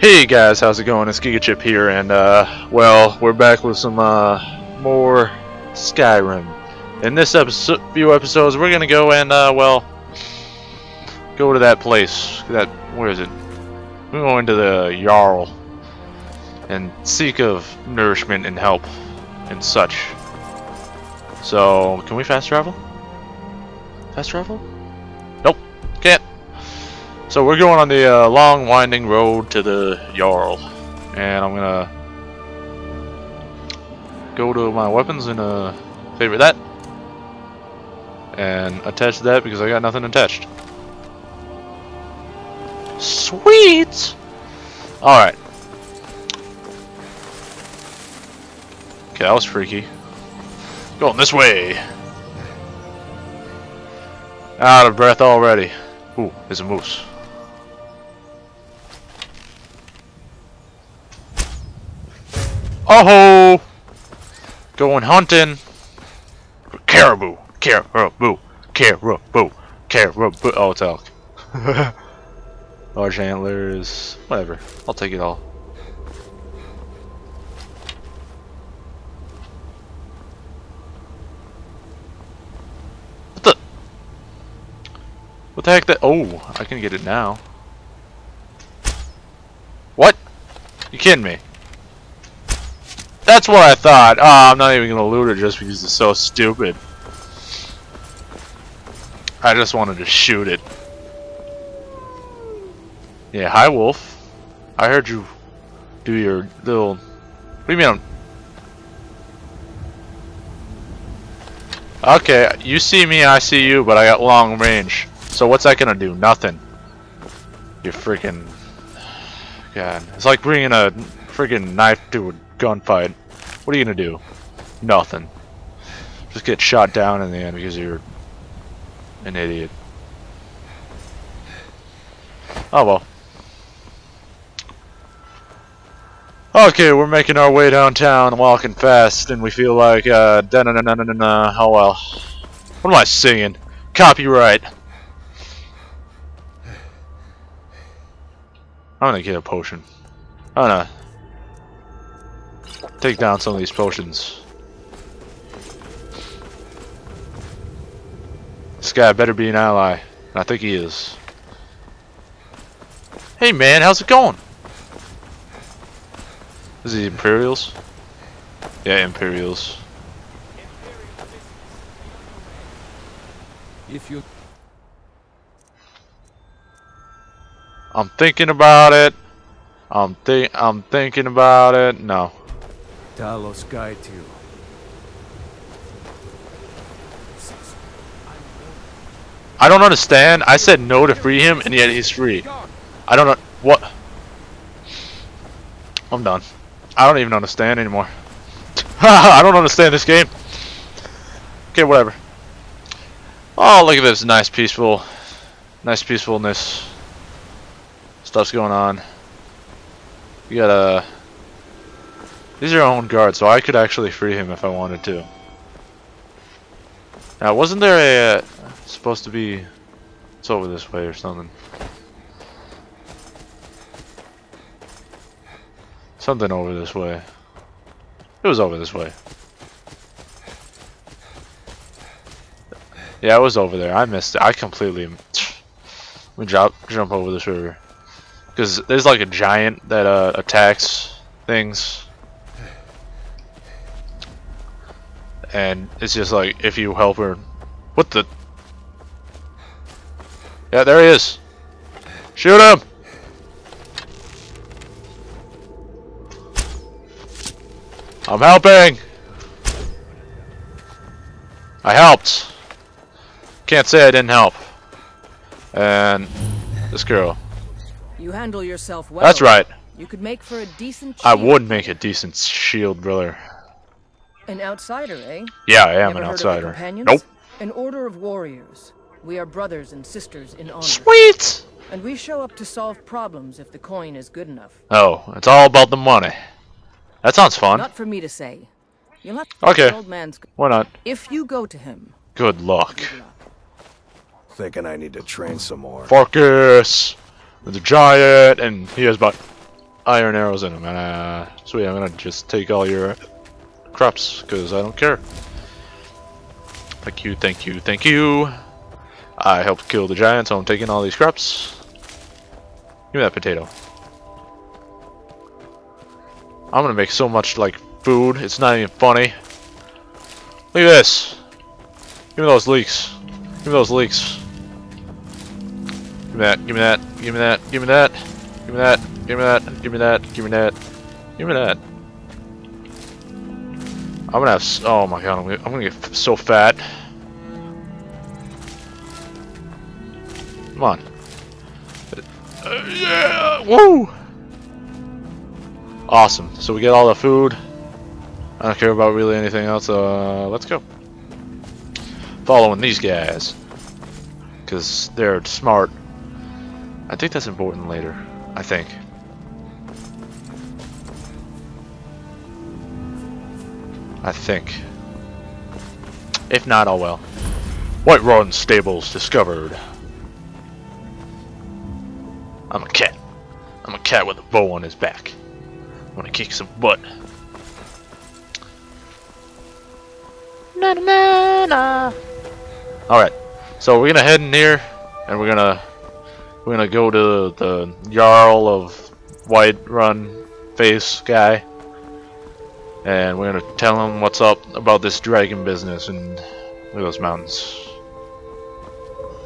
Hey guys, how's it going? It's GigaChip here, and uh, well, we're back with some uh, more Skyrim. In this episode, few episodes, we're gonna go and uh, well, go to that place. That where is it? We're going to the Jarl and seek of nourishment and help and such. So, can we fast travel? Fast travel? So we're going on the uh, long winding road to the Jarl. And I'm gonna go to my weapons and uh, favorite that. And attach that because I got nothing attached. Sweet! Alright. Okay, that was freaky. Going this way! Out of breath already. Ooh, there's a moose. Oh ho! Going hunting. Caribou. Caribou. Caribou. Caribou. Oh, it's elk. Large antlers. Whatever. I'll take it all. What the? What the heck that? Oh, I can get it now. What? You kidding me? That's what I thought. Oh, I'm not even gonna loot it just because it's so stupid. I just wanted to shoot it. Yeah, hi Wolf. I heard you do your little... What do you mean. Okay, you see me, I see you, but I got long range. So what's that gonna do? Nothing. You freaking... God, it's like bringing a freaking knife to a gunfight. What are you gonna do? Nothing. Just get shot down in the end because you're an idiot. Oh well. Okay, we're making our way downtown, walking fast, and we feel like, uh, da na na na na na. Oh well. What am I singing? Copyright. I'm gonna get a potion. I'm take down some of these potions. This guy better be an ally. And I think he is. Hey man, how's it going? Is he Imperials? Yeah, Imperials. If you I'm thinking about it. I'm think I'm thinking about it. No. Talos guide you. I don't understand. I said no to free him, and yet he's free. I don't know what. I'm done. I don't even understand anymore. I don't understand this game. Okay, whatever. Oh, look at this nice peaceful, nice peacefulness. Stuff's going on. You got a. These are our own guards, so I could actually free him if I wanted to. Now, wasn't there a uh, supposed to be? It's over this way or something. Something over this way. It was over this way. Yeah, it was over there. I missed it. I completely. Let me jump jump over this river. Because there's like a giant that uh, attacks things. And it's just like, if you help her... What the... Yeah, there he is. Shoot him! I'm helping! I helped! Can't say I didn't help. And this girl. You handle yourself well. That's right. You could make for a decent I would make a decent shield, brother. An outsider, eh? Yeah, I am Never an heard of the outsider. Companions? Nope. An order of warriors. We are brothers and sisters in honor. Sweet! And we show up to solve problems if the coin is good enough. Oh, it's all about the money. That sounds fun. Not for me to say. You'll have to Okay. the old man's Why not? if you go to him. Good luck. good luck. Thinking I need to train some more. Focus! There's a giant, and he has about iron arrows in him. And uh, sweet, I'm gonna just take all your crops because I don't care. Thank you, thank you, thank you. I helped kill the giant, so I'm taking all these crops. Give me that potato. I'm gonna make so much like food. It's not even funny. Look at this. Give me those leeks. Give me those leeks. Give me that. Give me that. Give me that. Give me that. Give me that. Give me that. Give me that. Give me that. Give me that. I'm gonna have. Oh my god! I'm gonna, I'm gonna get so fat. Come on. Uh, yeah. Woo. Awesome. So we get all the food. I don't care about really anything else. Uh, let's go. Following these guys. Because they're smart. I think that's important later. I think. I think. If not, oh well. Whiterun Stables discovered. I'm a cat. I'm a cat with a bow on his back. I want to kick some butt. Na na na na. All right, so we're gonna head in here, and we're gonna we're gonna go to the Jarl of Whiterun Face guy, and we're gonna tell him what's up about this dragon business and look at those mountains.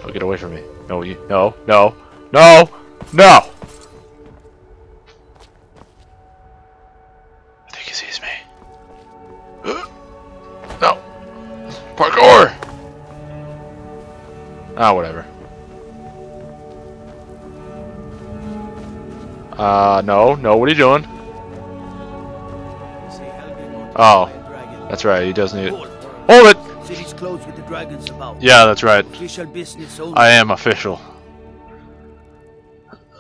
Oh, get away from me! No, you, no, no, no, no! I think he sees me. no. Parkour! Ah, whatever. Uh, no, no, what are you doing? Oh, that's right, he does need it. Hold it! Yeah, that's right. I am official.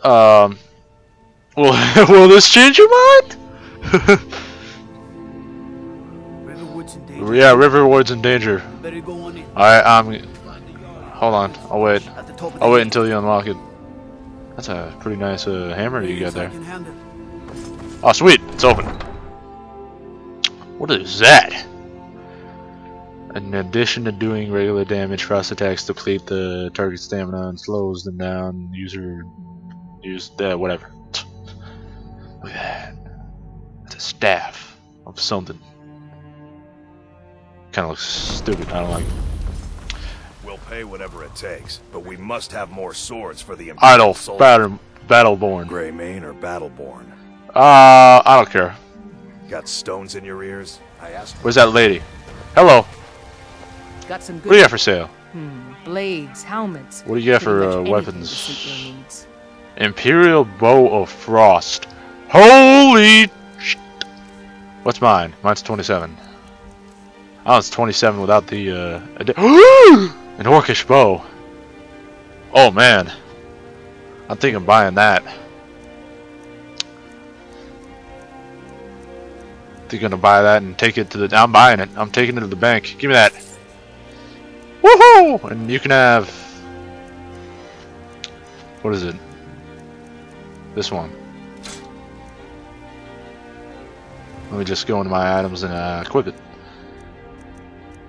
Um, will, will this change your mind? Yeah, Riverwood's in danger. I, I'm, hold on, I'll wait. I'll wait until you unlock it. That's a pretty nice uh, hammer you got there. Oh, sweet, it's open. What is that? In addition to doing regular damage, frost attacks deplete the target stamina and slows them down. User use that whatever. Look at that. It's a staff of something. Kind of looks stupid. I don't like. it. We'll pay whatever it takes, but we must have more swords for the Idle battle battleborn. Grey Mane or Battleborn? Uh, I don't care. Got stones in your ears? I asked. Where's that lady? Hello. Got some good What do you got for sale? hmm, blades, helmets. What do you got for uh, weapons? to suit your needs. Imperial Bow of Frost. Holy sh- What's mine? Mine's 27. Oh, it's 27 without the, uh... An Orcish bow. Oh, man. I'm thinking of buying that. Thinking to buy that and take it to the... I'm buying it. I'm taking it to the bank. Give me that. Woohoo! And you can have... What is it? This one. Let me just go into my items and uh, equip it.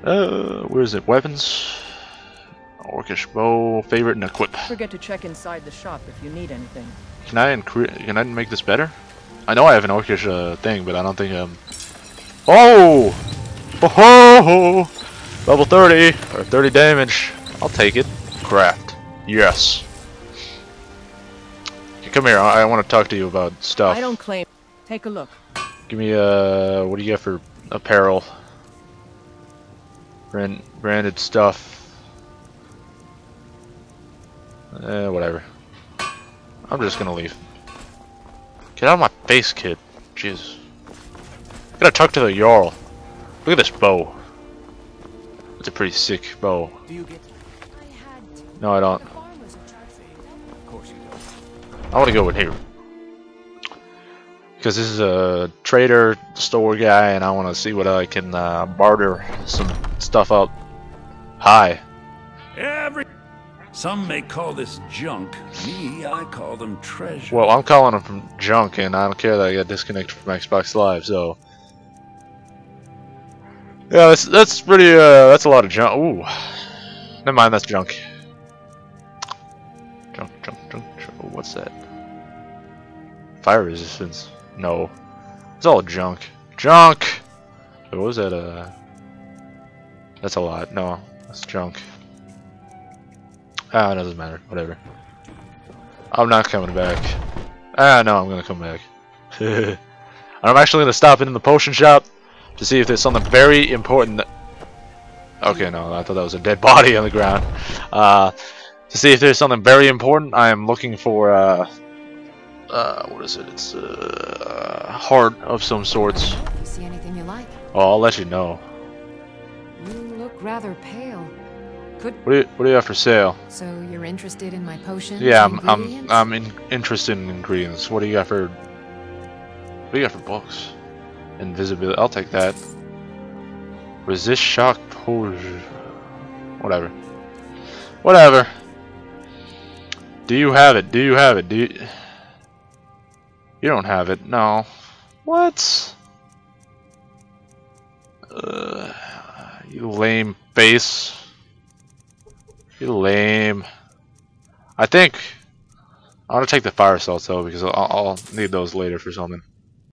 Uh, where is it? Weapons. Orcish bow, favorite, and equip. Forget to check inside the shop if you need anything. Can I incre- Can I make this better? I know I have an Orcish uh, thing, but I don't think um. Oh! Oh ho! ho! Level 30 or 30 damage. I'll take it. Craft. Yes. Okay, Come here. I, I want to talk to you about stuff. I don't claim. Take a look. Give me uh, what do you got for apparel? Brand branded stuff. Eh, whatever. I'm just gonna leave. Get out of my face, kid. Jeez. Gotta talk to the Jarl. Look at this bow. It's a pretty sick bow. Do you get? No, I don't. Of course you don't. I want to go in here. Because this is a trader store guy, and I want to see what I can uh, barter some stuff up. Hi. Every Some may call this junk. Me, I call them treasure. Well, I'm calling them from junk, and I don't care that I got disconnected from Xbox Live, so. Yeah, that's that's pretty. Uh, that's a lot of junk. Ooh, never mind. That's junk. Junk, junk, junk. junk. What's that? Fire resistance? No, it's all junk. Junk. What was that? Uh, that's a lot. No, that's junk. Ah, it doesn't matter. Whatever. I'm not coming back. Ah, no, I'm gonna come back. I'm actually gonna stop in the potion shop to see if there's something very important. That... Okay, no, I thought that was a dead body on the ground. Uh, to see if there's something very important, I am looking for. Uh, uh, what is it? It's uh, heart of some sorts. You see anything you like? Oh, I'll let you know. You look rather pale. Could What do you What do you have for sale? so you're interested in my potion? Yeah, I'm I'm I'm in, interested in ingredients. What do you got for? What do you got for books? Invisibility. I'll take that. Resist shock. Whatever. Whatever. Do you have it? Do you have it? Do you? You don't have it. No. What? Uh, you lame face. You lame. I think I want to take the fire salts though because I'll, I'll need those later for something.